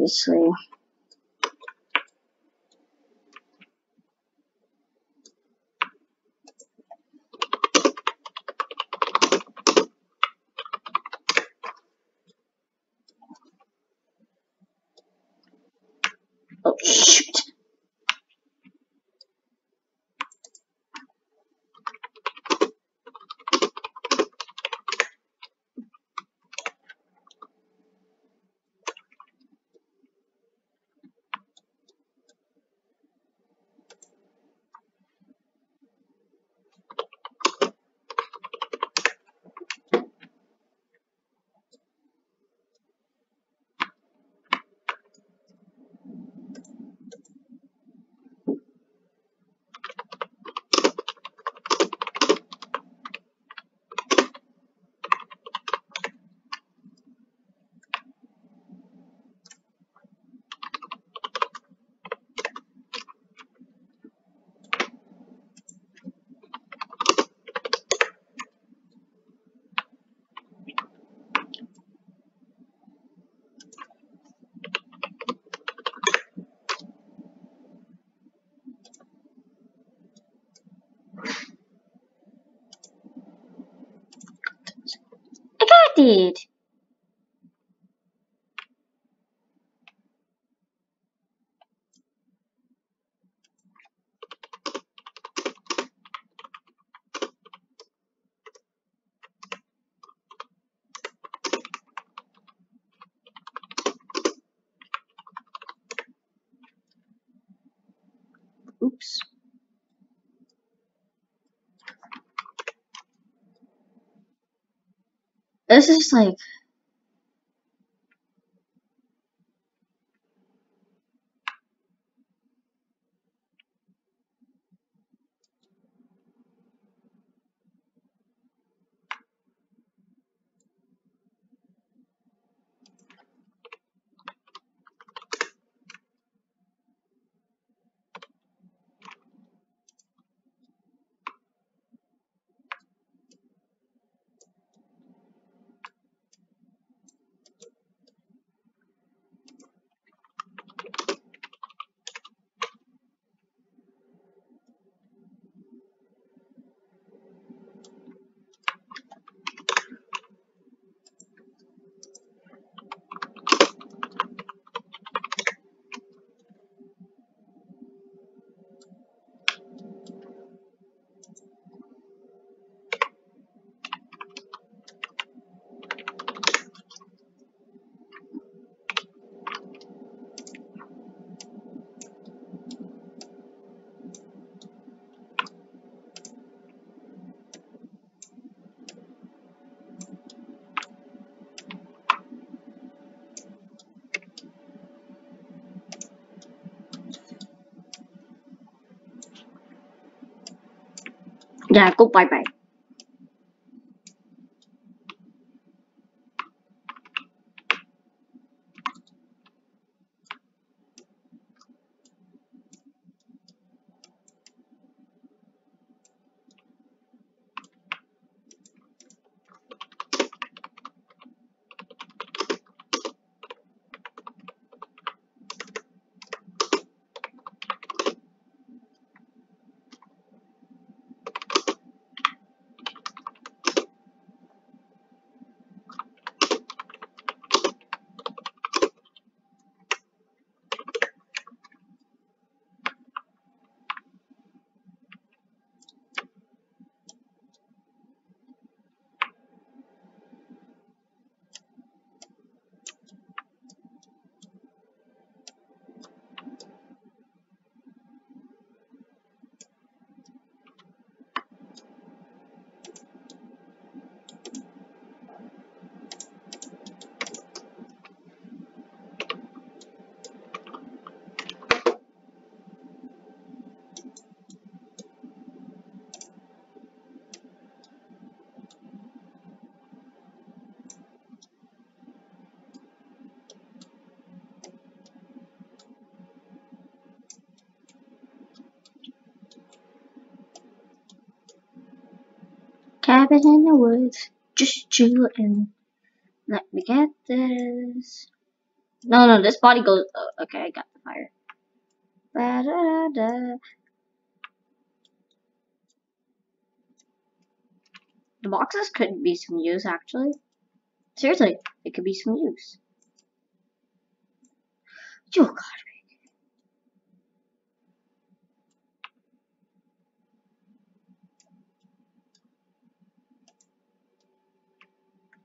obviously. Oh, shoot. It! Oops. This is like Yeah, go bye bye. Cabin in the woods, just chillin'. Let me get this. No, no, this body goes. Oh, okay, I got the fire. Ba-da-da-da. The boxes could be some use, actually. Seriously, it could be some use. Oh god.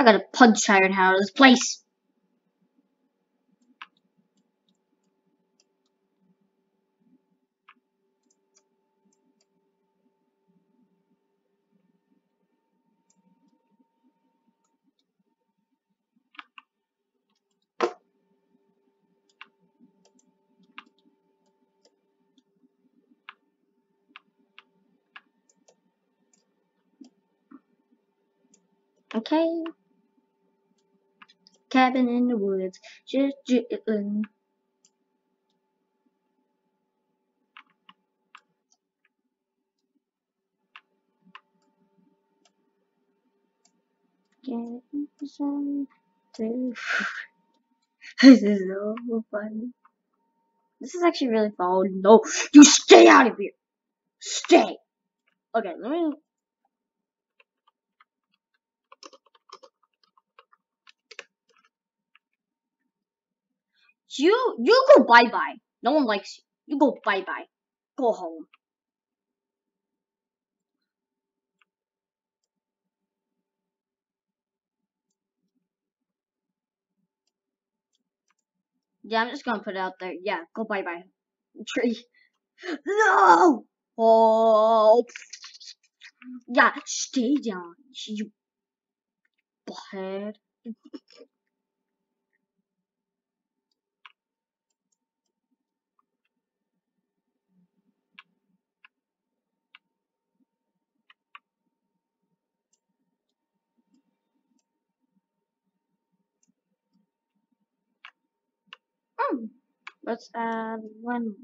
I gotta punch Iron out of this place. Okay. Cabin in the woods, just chillin'. Getting some to. this is so funny. This is actually really fun. No, you stay out of here. Stay. Okay, let me. You you go bye bye. No one likes you. You go bye bye. Go home. Yeah, I'm just gonna put it out there. Yeah, go bye bye. Tree. No! Oh. Yeah, stay down, you butthead. Hmm. Let's add one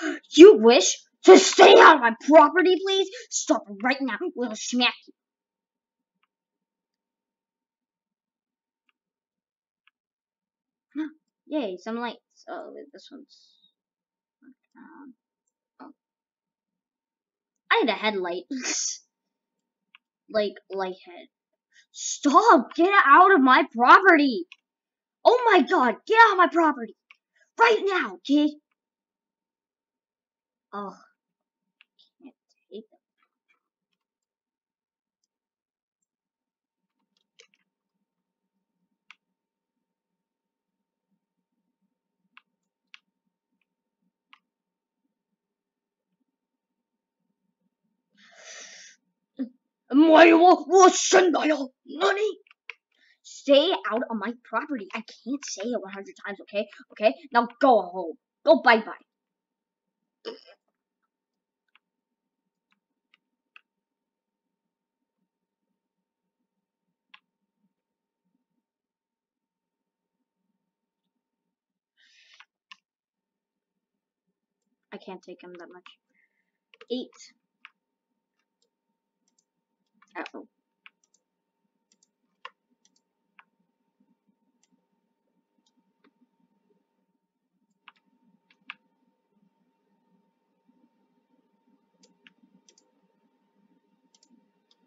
more. You wish to stay out of my property, please? Stop right now. We'll smack you. Yay, some lights. Oh, this one's. Um, oh. I need a headlight. like, light head. Stop! Get out of my property! Oh my god, get out of my property! Right now, kid! Oh, My wolf was money. Stay out of my property. I can't say it 100 times, okay? Okay? Now go home. Go bye-bye. I can't take him that much. Eight. Uh oh.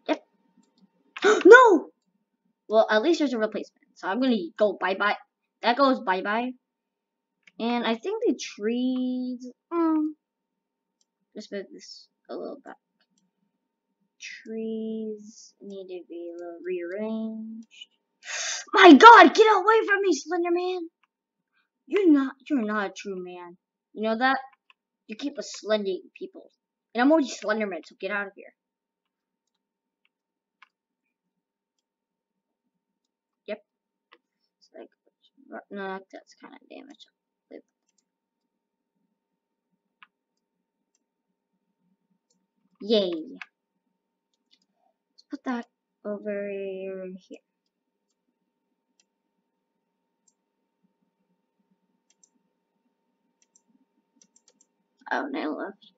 Yep. no! Well, at least there's a replacement. So I'm gonna go bye-bye. That goes bye-bye. And I think the trees... Mm, just move this a little bit. Trees need to be a little rearranged. My god, get away from me, Slender Man! You're not you're not a true man. You know that? You keep us slending people. And I'm already Slenderman, so get out of here. Yep. It's like no, that's kind of damaged. Yay. Over here. Oh, nail left.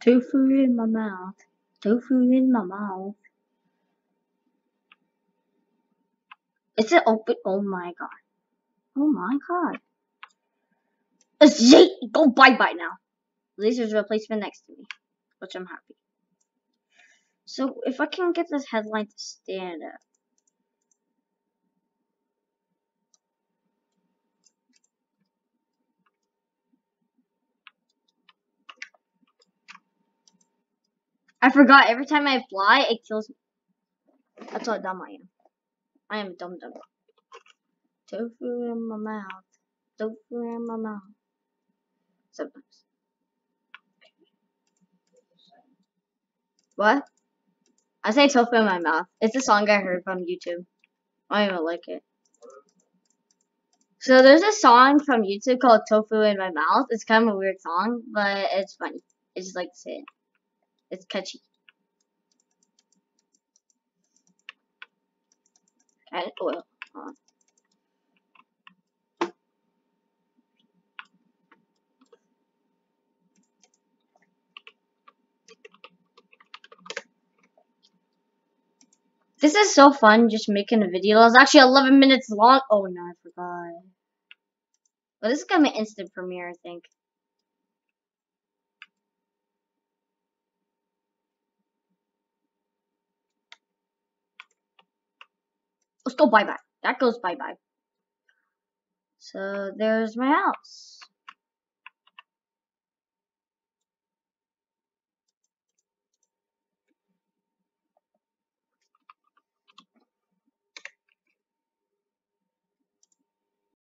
Tofu in my mouth. Tofu in my mouth. Is it open? Oh my god. Oh my god. Go bye bye now. Laser's replacement next to me. Which I'm happy. So if I can get this headline to stand up. I forgot every time I fly it kills me. That's how dumb I am. I am a dumb dumb. Tofu in my mouth. Tofu in my mouth. Sometimes. What? I say tofu in my mouth. It's a song I heard from YouTube. I don't even like it. So there's a song from YouTube called Tofu in My Mouth. It's kind of a weird song, but it's funny. I just like to say it. It's catchy. Add oil. on. This is so fun just making a video. It's actually 11 minutes long. Oh no, I forgot. Well, this is gonna be instant premiere, I think. Let's go bye bye. That goes bye bye. So there's my house.